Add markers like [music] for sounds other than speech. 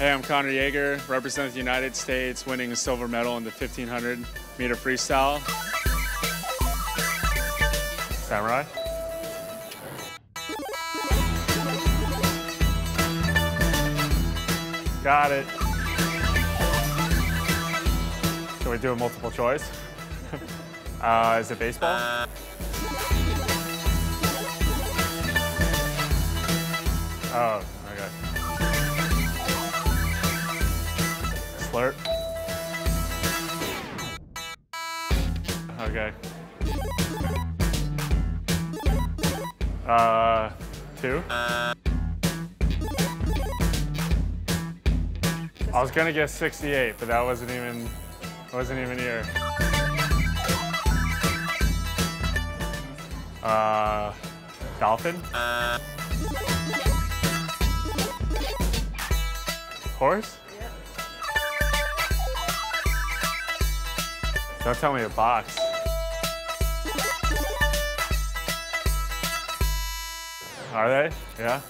Hey, I'm Connor Jaeger, represent the United States, winning a silver medal in the 1500 meter freestyle. Samurai. Got it. Can we do a multiple choice? [laughs] uh, is it baseball? Oh, okay. Okay. Uh, two? I was gonna guess 68, but that wasn't even, wasn't even here. Uh, dolphin? Horse? Don't tell me a box. Are they? Yeah?